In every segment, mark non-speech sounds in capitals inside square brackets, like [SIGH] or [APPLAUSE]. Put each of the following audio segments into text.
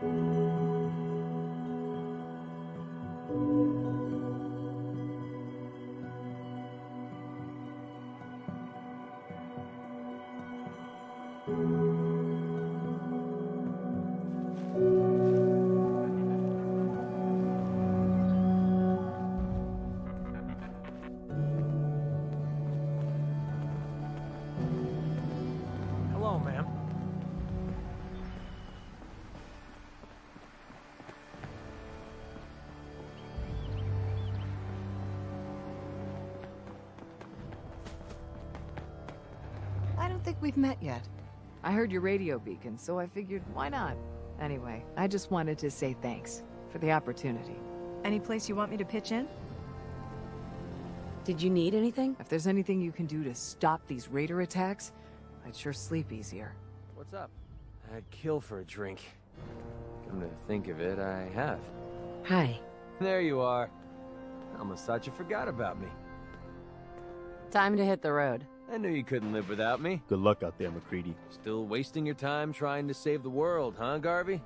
Hello, we've met yet. I heard your radio beacon, so I figured, why not? Anyway, I just wanted to say thanks for the opportunity. Any place you want me to pitch in? Did you need anything? If there's anything you can do to stop these raider attacks, I'd sure sleep easier. What's up? I'd kill for a drink. Come to think of it, I have. Hi. There you are. I almost thought you forgot about me. Time to hit the road. I knew you couldn't live without me. Good luck out there, MacCready. Still wasting your time trying to save the world, huh, Garvey?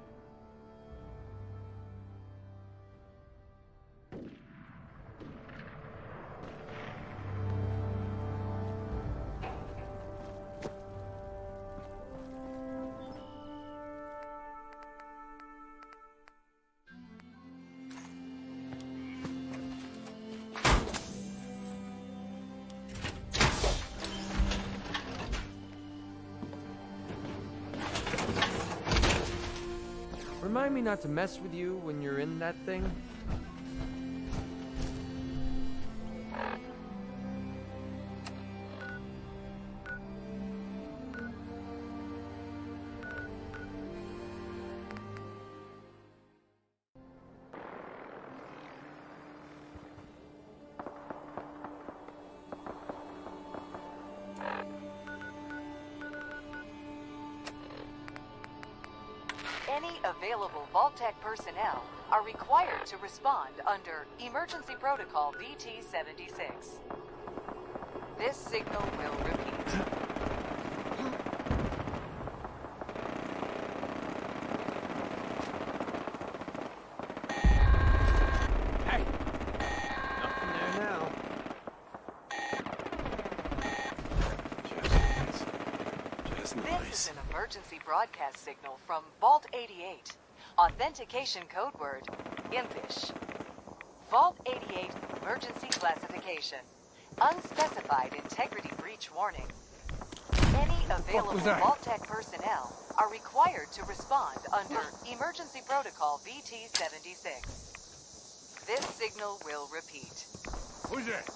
Remind me not to mess with you when you're in that thing. Vault-Tec personnel are required to respond under Emergency Protocol VT-76. This signal will repeat. Hey! Nothing there now. This is an emergency broadcast signal from Vault 88. Authentication code word, IMPISH. Vault 88 emergency classification. Unspecified integrity breach warning. Any available? Vault-Tec personnel are required to respond under Emergency Protocol VT-76. This signal will repeat. Who's that?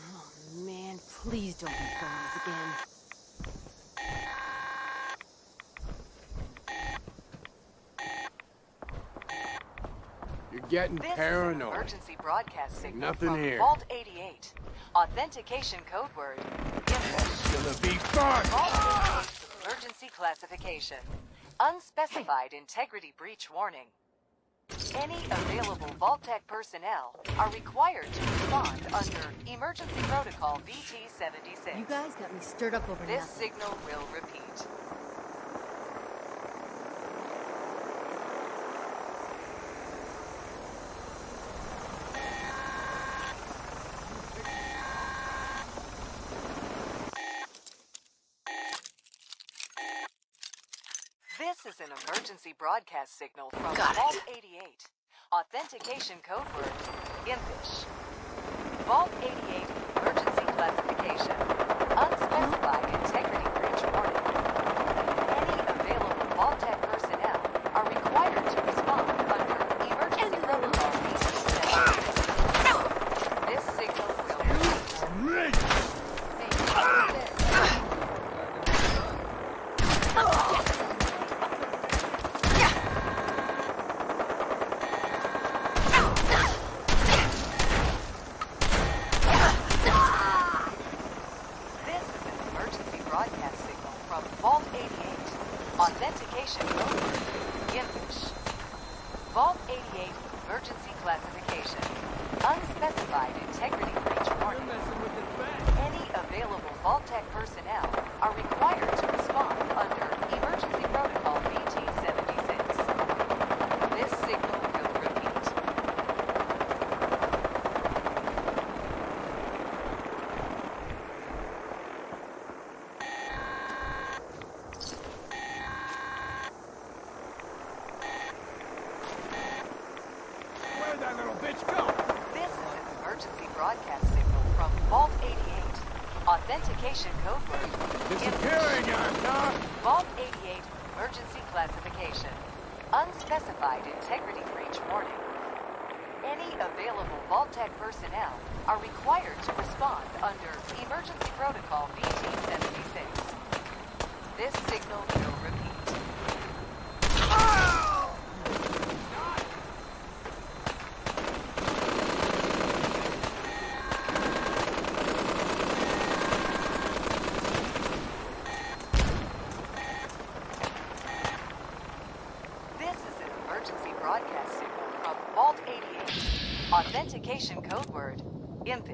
Oh, man, please don't be phones again. Getting This is an paranoid. emergency broadcast signal Nothing from here. Vault 88. Authentication code word, IMPISH. Gonna be fun. Vault 88 emergency classification. Unspecified integrity breach warning. Any available Vault-Tec personnel are required to respond under Emergency Protocol VT-76. You guys got me stirred up over This nothing. signal will repeat. This is an emergency broadcast signal from. Vault 88. Authentication code word, IMPISH. Vault 88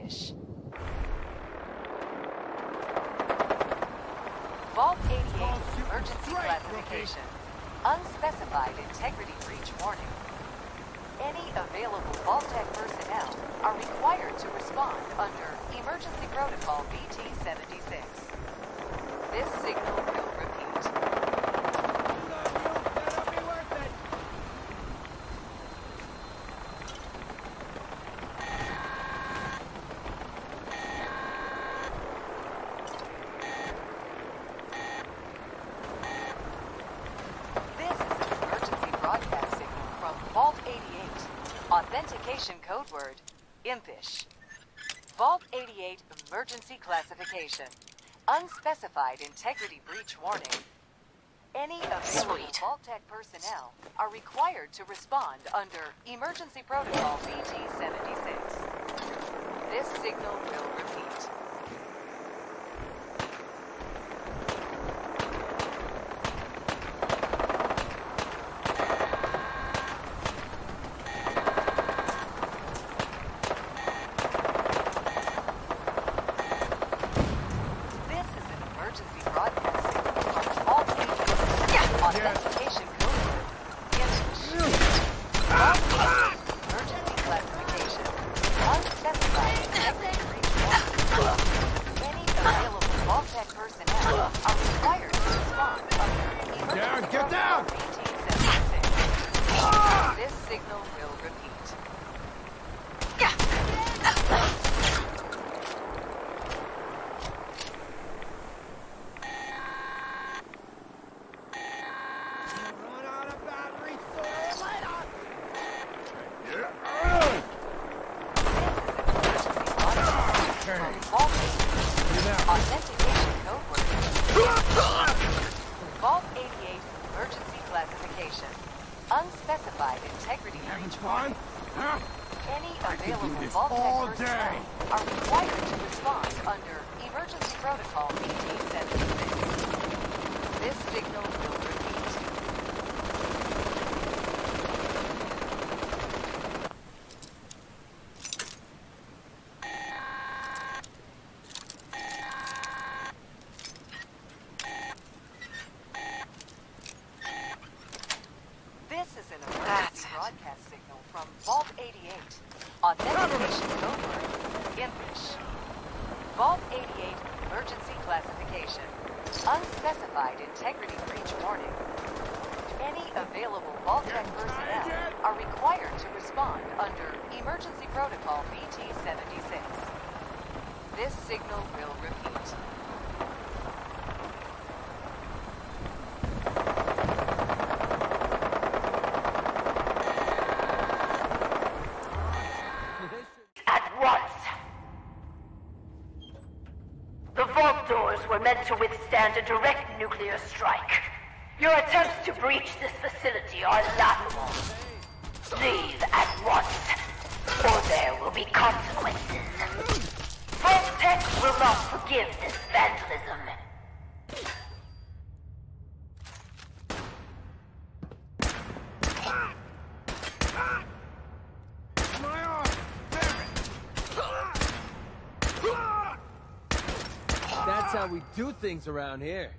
impish. Vault 88 emergency classification. Unspecified integrity breach warning. Any available Vault-Tec personnel are required to respond under Emergency Protocol VT-76. This signal will repeat. This is an emergency broadcast signal from Vault 88. Authentication code word, impish. Vault 88 emergency classification. Unspecified integrity breach warning. Any available Sweet. Vault-Tec personnel are required to respond under Emergency Protocol VT-76. This signal will repeat. Integrity breach warning. Any available Vault-Tec personnel are required to respond under Emergency Protocol VT-76. This signal will repeat. At once. The vault doors were meant withstand a direct nuclear strike. Your attempts to breach this facility are laughable. Leave at once, or there will be consequences. Tech will not forgive this vandalism. My arm! Damn it! That's how we do things around here.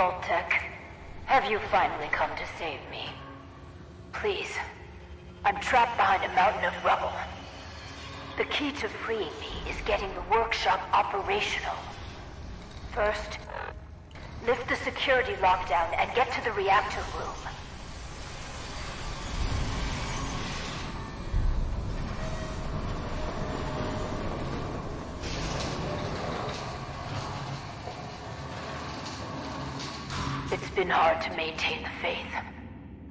Vault-Tec? Have you finally come to save me? Please. I'm trapped behind a mountain of rubble. The key to freeing me is getting the workshop operational. First, lift the security lockdown and get to the reactor room. It's been hard to maintain the faith.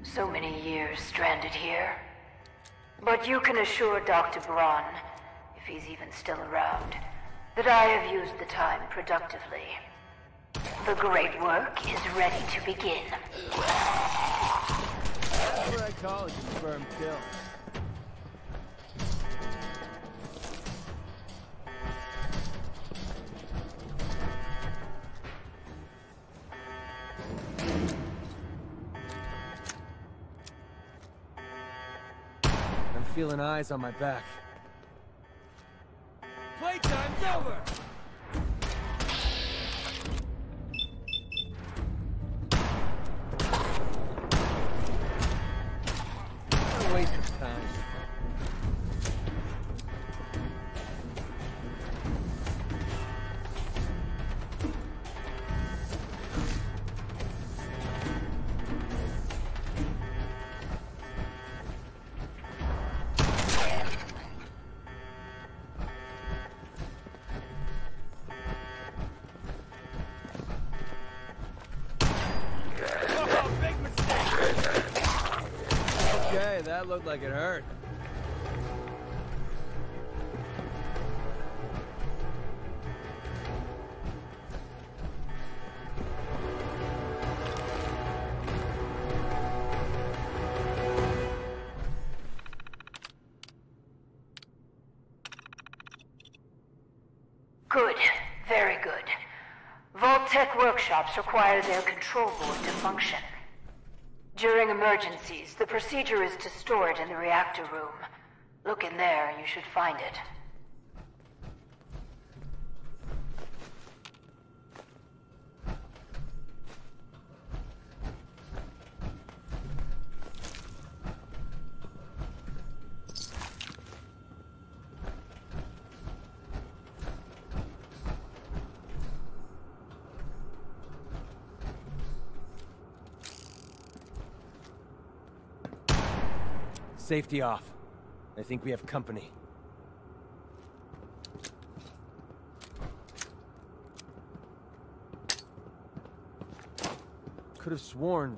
So many years stranded here. But you can assure Dr. Braun, if he's even still around, that I have used the time productively. The great work is ready to begin. That's what I call a confirmed kill. Feeling eyes on my back. Playtime's over! What a waste of time. It hurt. Good. Very good. Vault-Tec workshops require their control board to function. During emergencies, the procedure is to store it in the reactor room. Look in there, you should find it. Safety off. I think we have company. Could have sworn.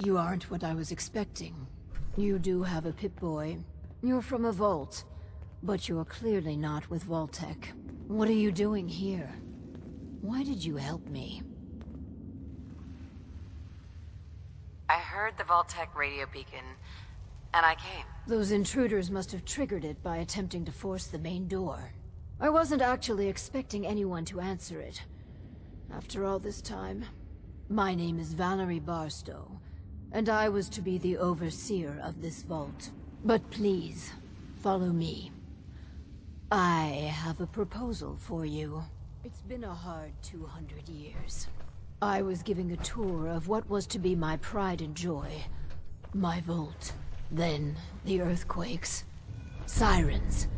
You aren't what I was expecting. You do have a Pip-Boy. You're from a vault. But you're clearly not with Vault-Tec. What are you doing here? Why did you help me? I heard the Vault-Tec radio beacon, and I came. Those intruders must have triggered it by attempting to force the main door. I wasn't actually expecting anyone to answer it. After all this time, my name is Valerie Barstow, and I was to be the overseer of this vault. But please, follow me. I have a proposal for you. It's been a hard 200 years. I was giving a tour of what was to be my pride and joy. My vault. Then, the earthquakes. Sirens.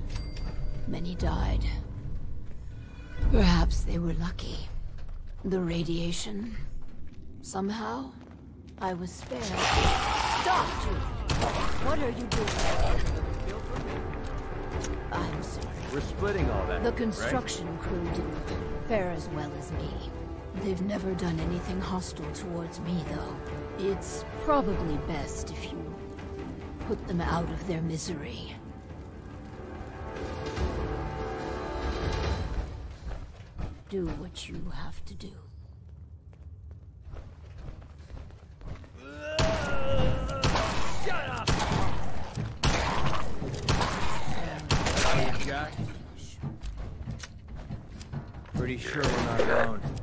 Many died. Perhaps they were lucky. The radiation. Somehow, I was spared. Stop, Jude! What are you doing? I'm sorry. We're splitting all that. The right? construction crew didn't fare as well as me. They've never done anything hostile towards me, though. It's probably best if you put them out of their misery. Do what you have to do. Pretty sure we're not alone.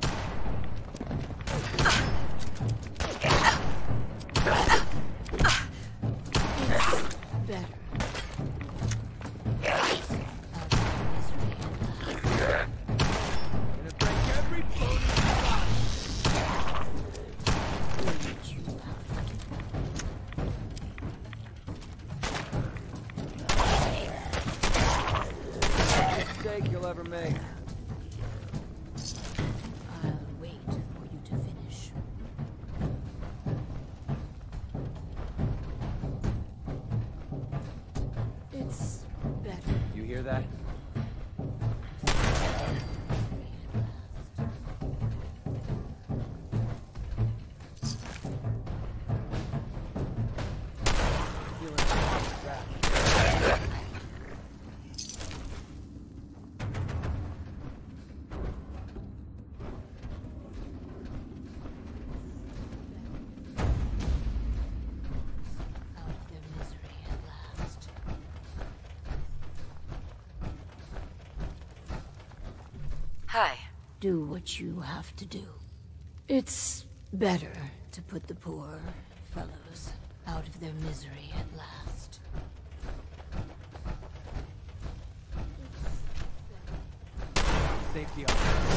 Ever make. Hi. Do what you have to do. It's better to put the poor fellows out of their misery at last. Safety on.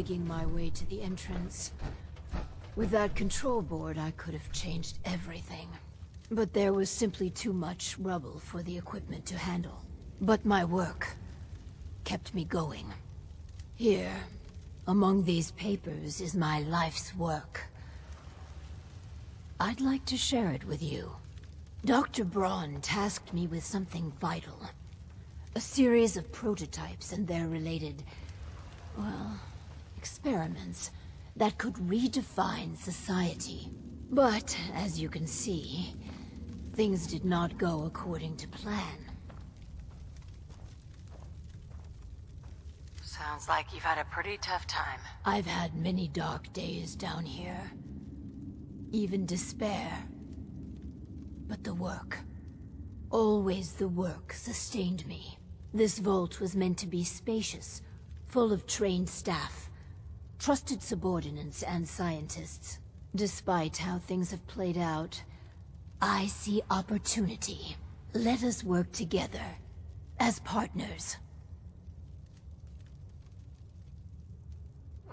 Digging my way to the entrance. With that control board, I could have changed everything. But there was simply too much rubble for the equipment to handle. But my work kept me going. Here, among these papers, is my life's work. I'd like to share it with you. Dr. Braun tasked me with something vital. A series of prototypes and their related well, experiments that could redefine society. But, as you can see, things did not go according to plan. Sounds like you've had a pretty tough time. I've had many dark days down here. Even despair. But the work. Always the work sustained me. This vault was meant to be spacious, full of trained staff, trusted subordinates and scientists. Despite how things have played out, I see opportunity. Let us work together, as partners.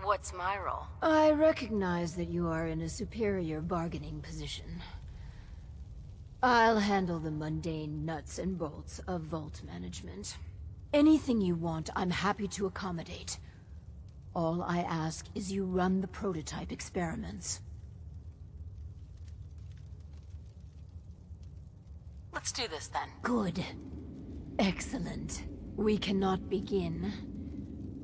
What's my role? I recognize that you are in a superior bargaining position. I'll handle the mundane nuts and bolts of vault management. Anything you want, I'm happy to accommodate. All I ask is you run the prototype experiments. Let's do this then. Good. Excellent. We cannot begin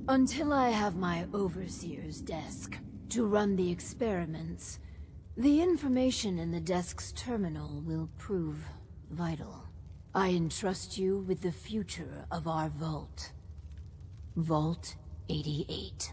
until I have my overseer's desk to run the experiments. The information in the desk's terminal will prove vital. I entrust you with the future of our vault. Vault 88.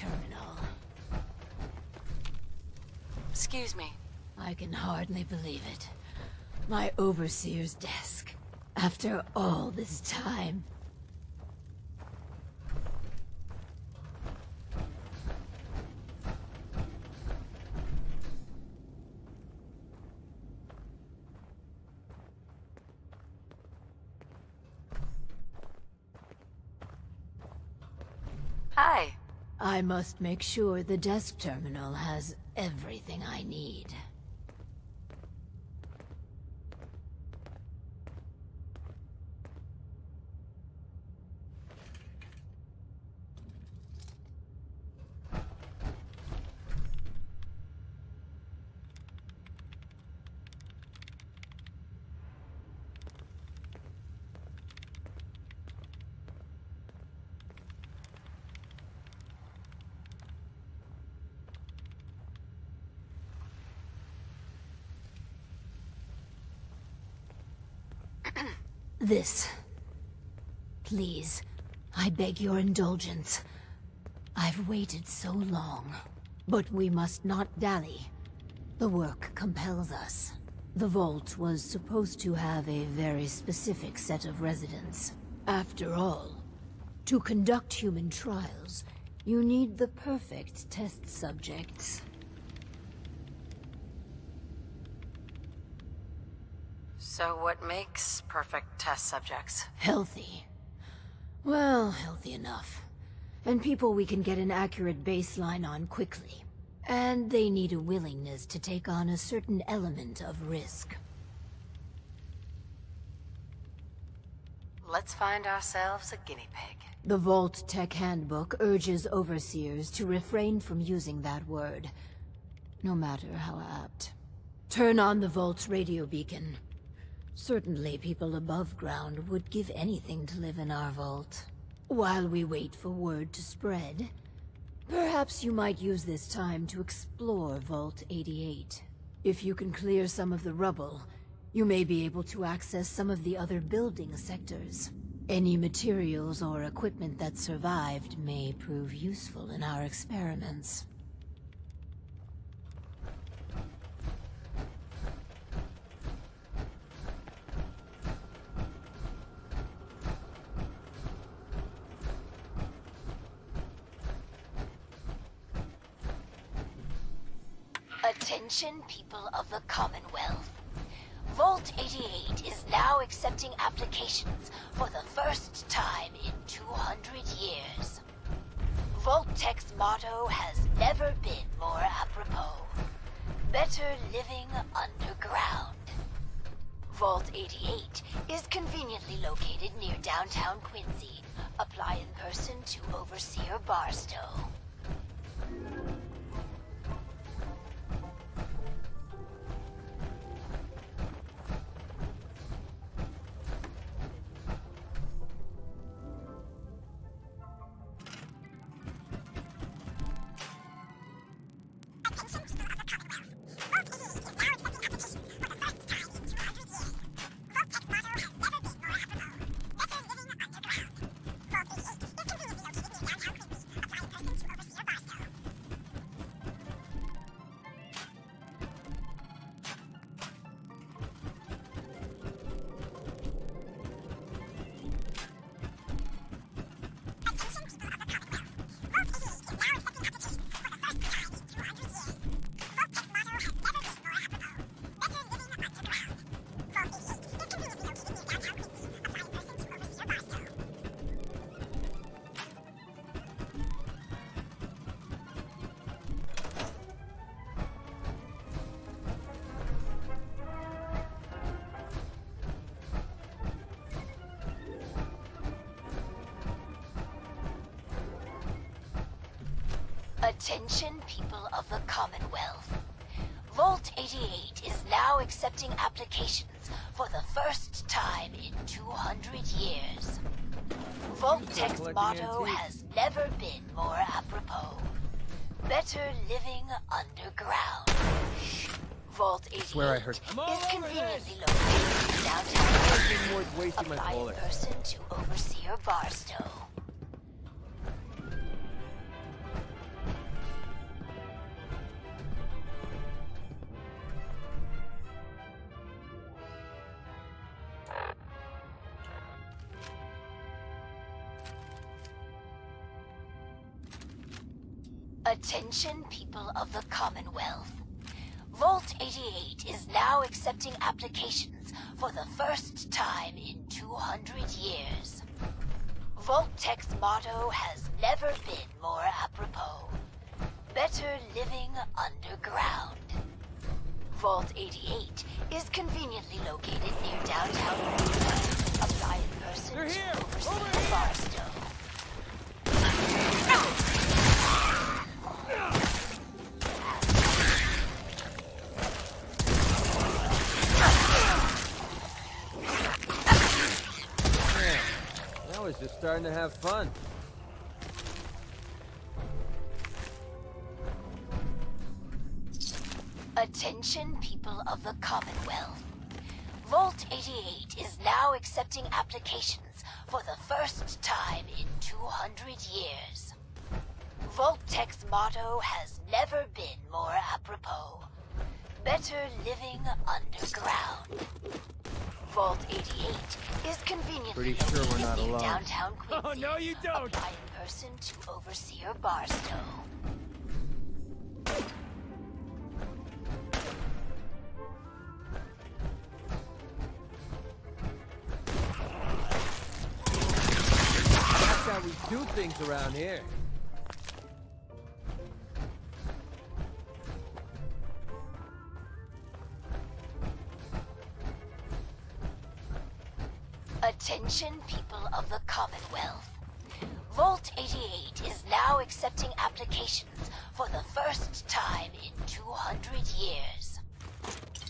Terminal. Excuse me. I can hardly believe it. My overseer's desk. After all this time. Hi. I must make sure the desk terminal has everything I need. This. Please, I beg your indulgence. I've waited so long. But we must not dally. The work compels us. The Vault was supposed to have a very specific set of residents. After all, to conduct human trials, you need the perfect test subjects. So what makes perfect test subjects? Healthy. Well, healthy enough. And people we can get an accurate baseline on quickly. And they need a willingness to take on a certain element of risk. Let's find ourselves a guinea pig. The Vault-Tec Handbook urges overseers to refrain from using that word, no matter how apt. Turn on the Vault's radio beacon. Certainly people above ground would give anything to live in our vault. While we wait for word to spread, perhaps you might use this time to explore Vault 88. If you can clear some of the rubble, you may be able to access some of the other building sectors. Any materials or equipment that survived may prove useful in our experiments. Attention, people of the Commonwealth. Vault 88 is now accepting applications for the first time in 200 years. Vault-Tec's motto has never been more apropos. Better living underground. Vault 88 is conveniently located near downtown Quincy. Apply in person to Overseer Barstow. Attention, people of the Commonwealth. Vault 88 is now accepting applications for the first time in 200 years. Vault-Tec's motto has never been more apropos. Better living underground. Vault 88 Swear I heard- is conveniently located downtown Nothing worth wasting my Apply person to Attention, people of the Commonwealth. Vault 88 is now accepting applications for the first time in 200 years. Vault-Tec's motto has never been more apropos. Better living underground. Vault 88 is conveniently located near downtown Quincy. Apply in person They're to here! Over here! Barstow. Now it's just starting to have fun. Attention, people of the Commonwealth. Vault 88 is now accepting applications for the first time in 200 years. Vault-Tec's motto has never been more apropos. Better living underground. Vault 88 is conveniently Pretty sure we're not alone. downtown [LAUGHS] Quincy. Oh, no, you don't. Apply in person to Overseer Barstow. That's how we do things around here. Attention, people of the Commonwealth. Vault 88 is now accepting applications for the first time in 200 years.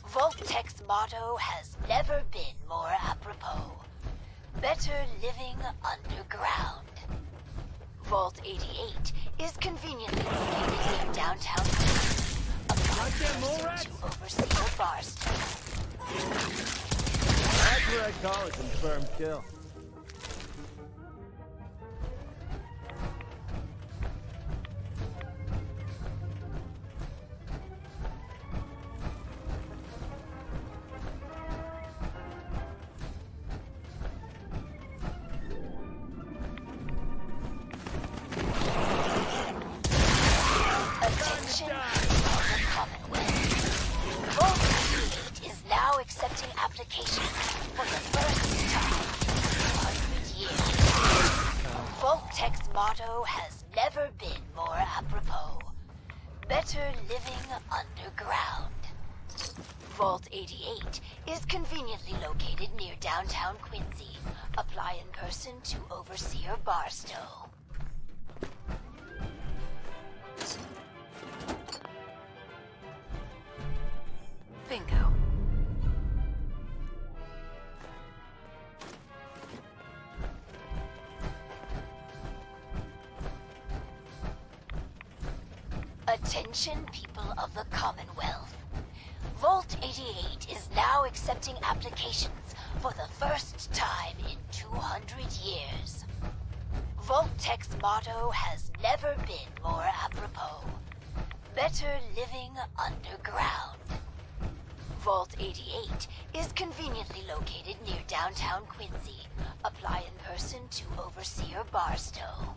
Vault-Tec's motto has never been more apropos. Better living underground. Vault 88 is conveniently located near downtown. Mole rats! To Overseer Barstow. That's what I call a confirmed kill. Vault-Tec's motto has never been more apropos. Better living underground. Vault 88 is conveniently located near downtown Quincy. Apply in person to Overseer Barstow. Bingo. Attention, people of the Commonwealth. Vault 88 is now accepting applications for the first time in 200 years. Vault-Tec's motto has never been more apropos. Better living underground. Vault 88 is conveniently located near downtown Quincy. Apply in person to Overseer Barstow.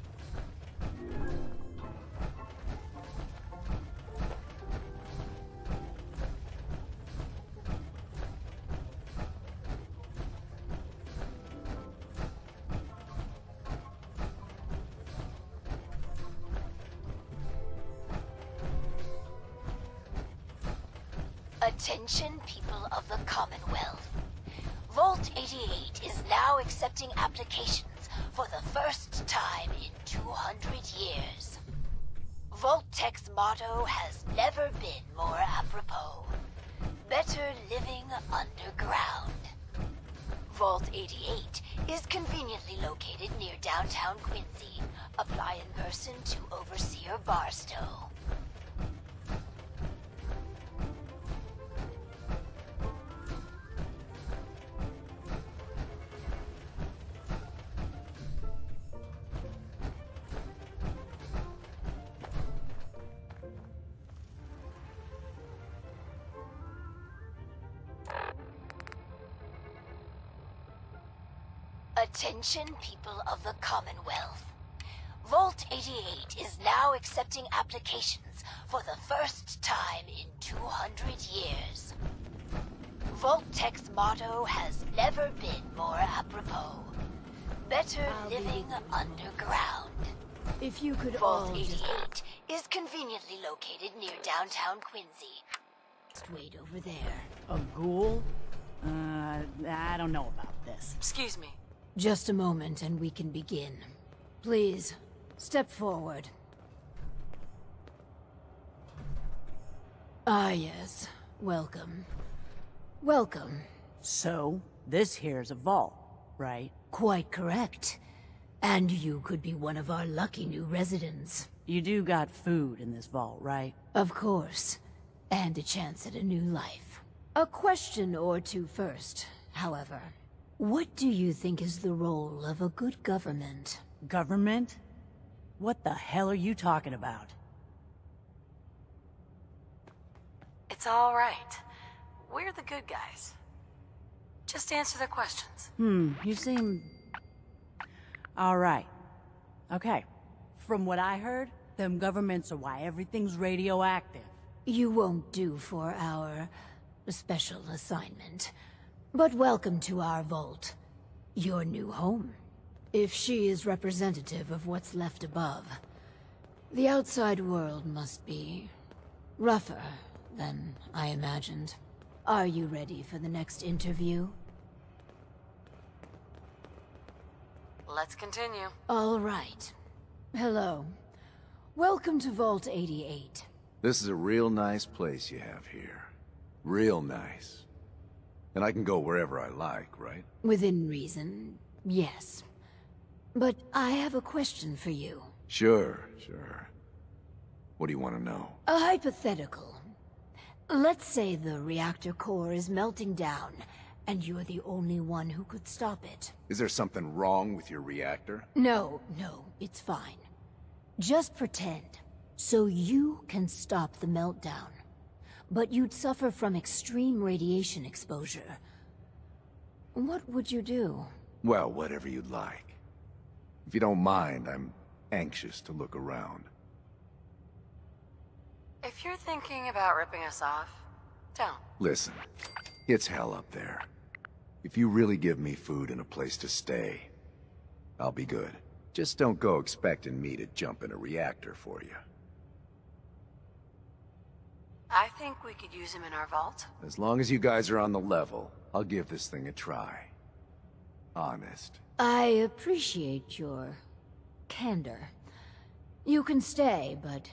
Attention, people of the Commonwealth. Vault 88 is now accepting applications for the first time in 200 years. Vault-Tec's motto has never been more apropos. Better living underground. Vault 88 is conveniently located near downtown Quincy. Apply in person to Overseer Barstow. Attention, people of the Commonwealth. Vault 88 is now accepting applications for the first time in 200 years. Vault-Tec's motto has never been more apropos. Better I'll be living underground. If you could Vault all just 88 is conveniently located near downtown Quincy. Just wait over there. A ghoul? Uh, I don't know about this. Excuse me. Just a moment and we can begin. Please, step forward. Ah, yes. Welcome. Welcome. So, this here's a vault, right? Quite correct. And you could be one of our lucky new residents. You do got food in this vault, right? Of course. And a chance at a new life. A question or two first, however. What do you think is the role of a good government? Government? What the hell are you talking about? It's all right. We're the good guys. Just answer the questions. Hmm, you seem... All right. Okay. From what I heard, them governments are why everything's radioactive. You won't do for our special assignment. But welcome to our vault. Your new home. If she is representative of what's left above, the outside world must be rougher than I imagined. Are you ready for the next interview? Let's continue. All right. Hello. Welcome to Vault 88. This is a real nice place you have here. Real nice. And I can go wherever I like, right? Within reason, yes. But I have a question for you. Sure, sure. What do you want to know? A hypothetical. Let's say the reactor core is melting down, and you're the only one who could stop it. Is there something wrong with your reactor? No, no, it's fine. Just pretend, so you can stop the meltdown. But you'd suffer from extreme radiation exposure. What would you do? Well, whatever you'd like. If you don't mind, I'm anxious to look around. If you're thinking about ripping us off, don't. Listen, it's hell up there. If you really give me food and a place to stay, I'll be good. Just don't go expecting me to jump in a reactor for you. I think we could use him in our vault. As long as you guys are on the level, I'll give this thing a try. Honest. I appreciate your candor. You can stay, but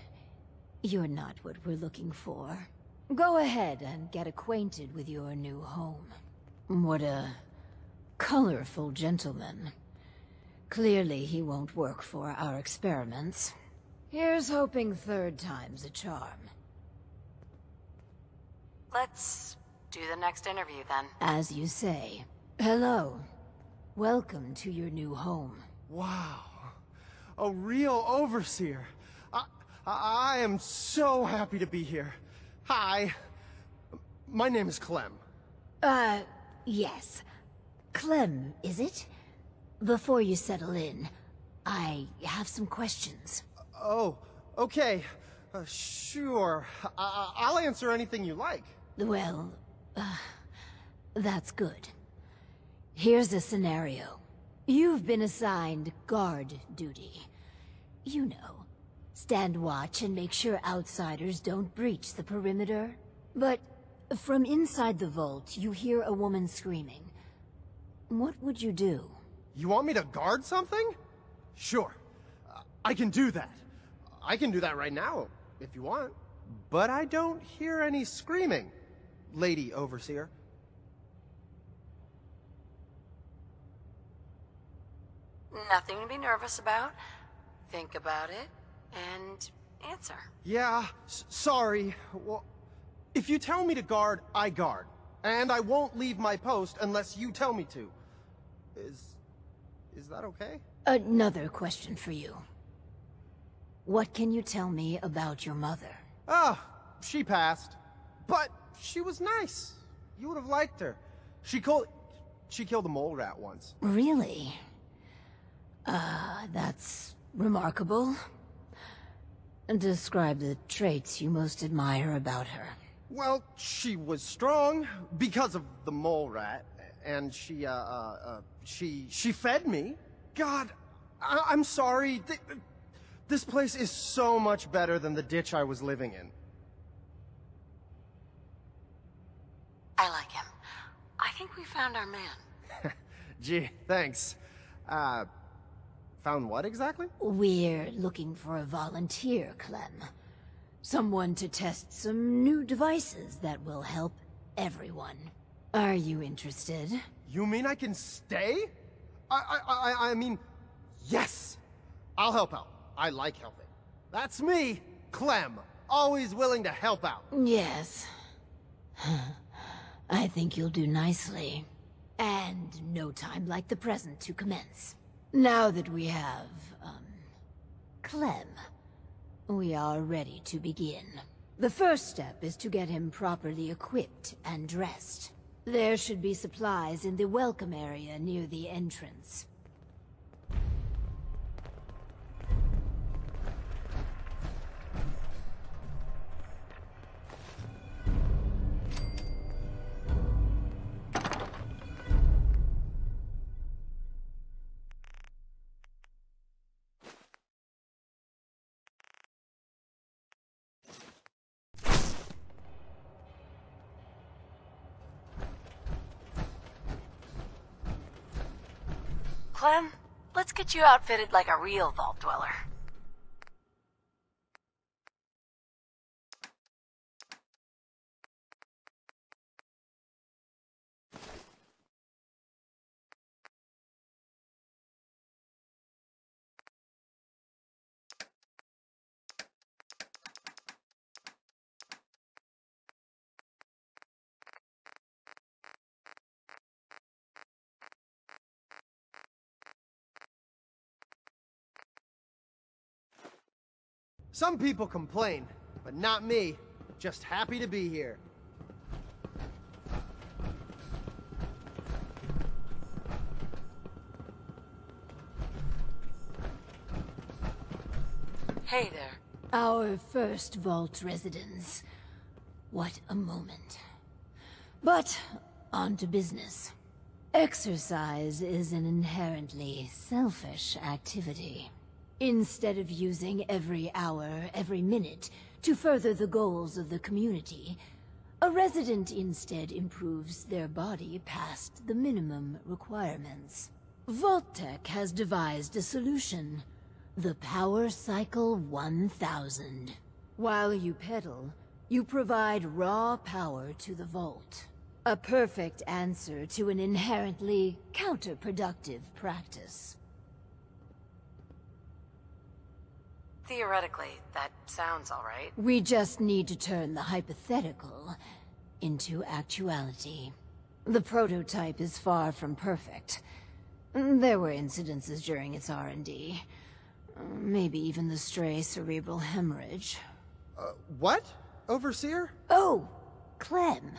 you're not what we're looking for. Go ahead and get acquainted with your new home. What a colorful gentleman. Clearly he won't work for our experiments. Here's hoping third time's a charm. Let's do the next interview then. As you say. Hello. Welcome to your new home. Wow. A real overseer. I, I, I am so happy to be here. Hi. My name is Clem. Uh, yes. Clem, is it? Before you settle in, I have some questions. Oh, okay. Uh, sure. I I'll answer anything you like. Well, uh, that's good. Here's a scenario. You've been assigned guard duty. You know, stand watch and make sure outsiders don't breach the perimeter. But from inside the vault, you hear a woman screaming. What would you do? You want me to guard something? Sure. Uh, I can do that. I can do that right now, if you want. But I don't hear any screaming, Lady Overseer. Nothing to be nervous about. Think about it, and answer. Yeah, sorry. Well, if you tell me to guard, I guard. And I won't leave my post unless you tell me to. Is... is that okay? Another question for you. What can you tell me about your mother? Ah, she passed. But she was nice. You would have liked her. She killed... she killed a mole rat once. Really? Uh, that's remarkable. Describe the traits you most admire about her. Well, she was strong because of the mole rat, and she, uh, uh, uh she, she fed me. God, I I'm sorry. Th this place is so much better than the ditch I was living in. I like him. I think we found our man. [LAUGHS] Gee, thanks. Uh, found what exactly? We're looking for a volunteer, Clem. Someone to test some new devices that will help everyone. Are you interested? You mean I can stay? I, I, I, I mean, yes! I'll help out. I like helping. That's me, Clem. Always willing to help out. Yes. [LAUGHS] I think you'll do nicely. And no time like the present to commence. Now that we have, um, Clem, we are ready to begin. The first step is to get him properly equipped and dressed. There should be supplies in the welcome area near the entrance. Clem, let's get you outfitted like a real vault dweller. Some people complain, but not me. Just happy to be here. Hey there. Our first vault residence. What a moment. But, on to business. Exercise is an inherently selfish activity. Instead of using every hour, every minute, to further the goals of the community, a resident instead improves their body past the minimum requirements. Vault-Tec has devised a solution. The Power Cycle 1000. While you pedal, you provide raw power to the Vault. A perfect answer to an inherently counterproductive practice. Theoretically, that sounds alright. We just need to turn the hypothetical into actuality. The prototype is far from perfect. There were incidences during its R&D. Maybe even the stray cerebral hemorrhage. Uh, what? Overseer? Oh, Clem.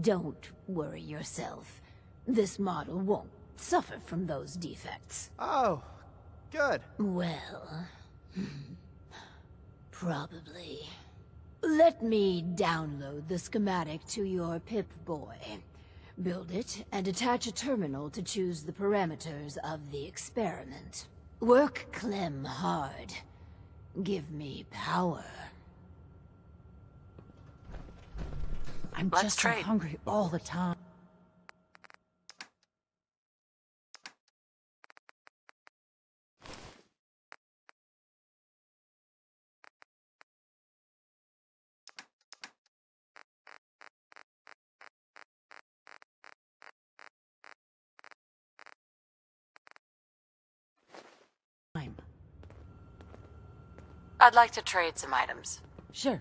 Don't worry yourself. This model won't suffer from those defects. Oh, good. Well, probably. Let me download the schematic to your Pip-Boy. Build it, and attach a terminal to choose the parameters of the experiment. Work Clem hard. Give me power. I'm Let's just so hungry all the time. Time. I'd like to trade some items. Sure.